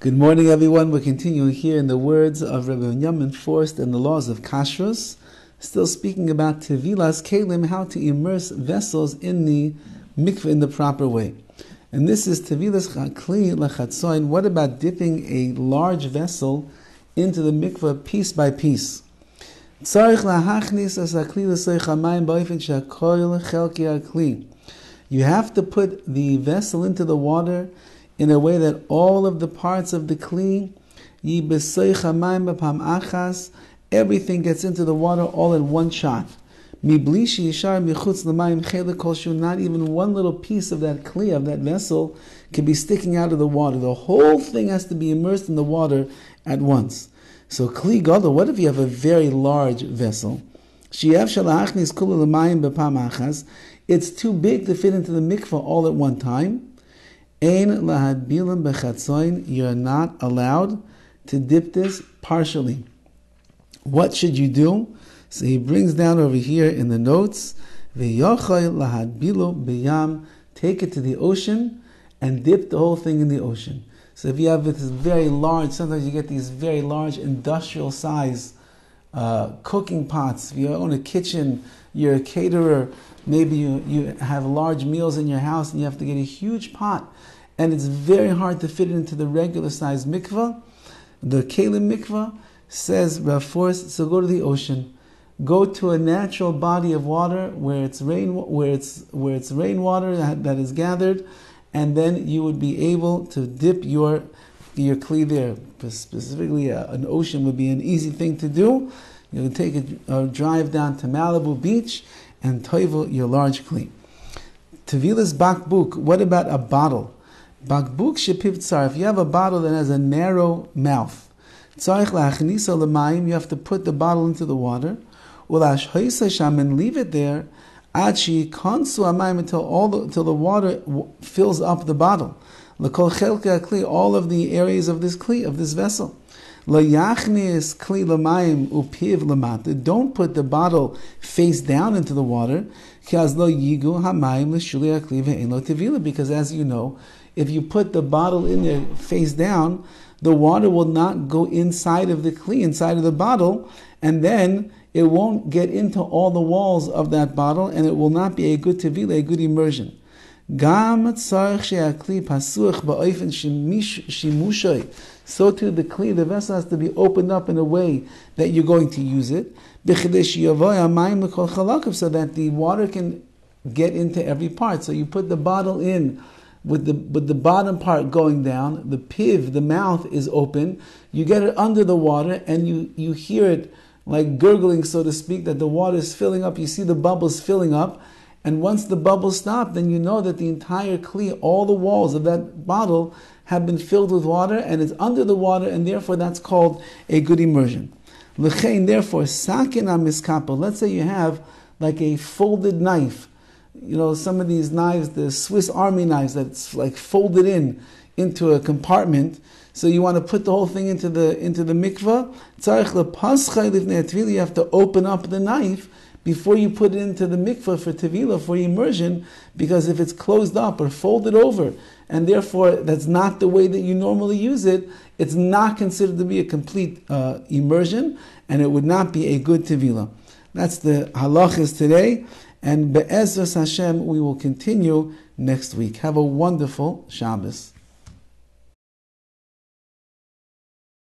Good morning, everyone. We're continuing here in the words of Rabbi Binyomin Forst and the laws of Kashrus, still speaking about Tevilas Kalim, how to immerse vessels in the mikveh in the proper way. And this is Tevilas Kli Lechatzoin. What about dipping a large vessel into the mikveh piece by piece? You have to put the vessel into the water in a way that all of the parts of the kli, everything gets into the water all in one shot. Not even one little piece of that kli, of that vessel, can be sticking out of the water. The whole thing has to be immersed in the water at once. So kli gadol, what if you have a very large vessel? It's too big to fit into the mikvah all at one time. Ein lahadbilim bechatzoin, you're not allowed to dip this partially. What should you do? So he brings down over here in the notes, take it to the ocean and dip the whole thing in the ocean. So if you have this very large, sometimes you get these very large industrial size uh, cooking pots. If you own a kitchen, you're a caterer, maybe you, you have large meals in your house and you have to get a huge pot and it's very hard to fit it into the regular size mikvah. The Kalim mikvah says Rav Forst, so go to the ocean. Go to a natural body of water where it's rain, where it's where it's rainwater that, that is gathered, and then you would be able to dip your your kli there. Specifically, uh, an ocean would be an easy thing to do. You would take a, a drive down to Malibu Beach and toivel your large kli. Tevilas bakbuk. What about a bottle? Bakbuk shepivtzar, if you have a bottle that has a narrow mouth, you have to put the bottle into the water, and leave it there until all the, until the water fills up the bottle. All of the areas of this kli, of this vessel. Don't put the bottle face down into the water, because as you know, if you put the bottle in there face down, the water will not go inside of the kli, inside of the bottle, and then it won't get into all the walls of that bottle, and it will not be a good tevila, a good immersion. So too the kli, the vessel has to be opened up in a way that you're going to use it, so that the water can get into every part. So you put the bottle in with the with the bottom part going down, the piv, the mouth is open. You get it under the water, and you you hear it like gurgling, so to speak, that the water is filling up. You see the bubbles filling up, and once the bubble stop, then you know that the entire kli, all the walls of that bottle, have been filled with water, and it's under the water, and therefore that's called a good immersion. L'chein, therefore, sakin miskapa. Let's say you have like a folded knife you know, some of these knives, the Swiss Army knives that's like folded in into a compartment. So you want to put the whole thing into the into the mikvah. You have to open up the knife before you put it into the mikvah for tevila for immersion, because if it's closed up or folded over, and therefore that's not the way that you normally use it, it's not considered to be a complete uh, immersion, and it would not be a good tevila. That's the halachas today. And Be'ezras Hashem, we will continue next week. Have a wonderful Shabbos.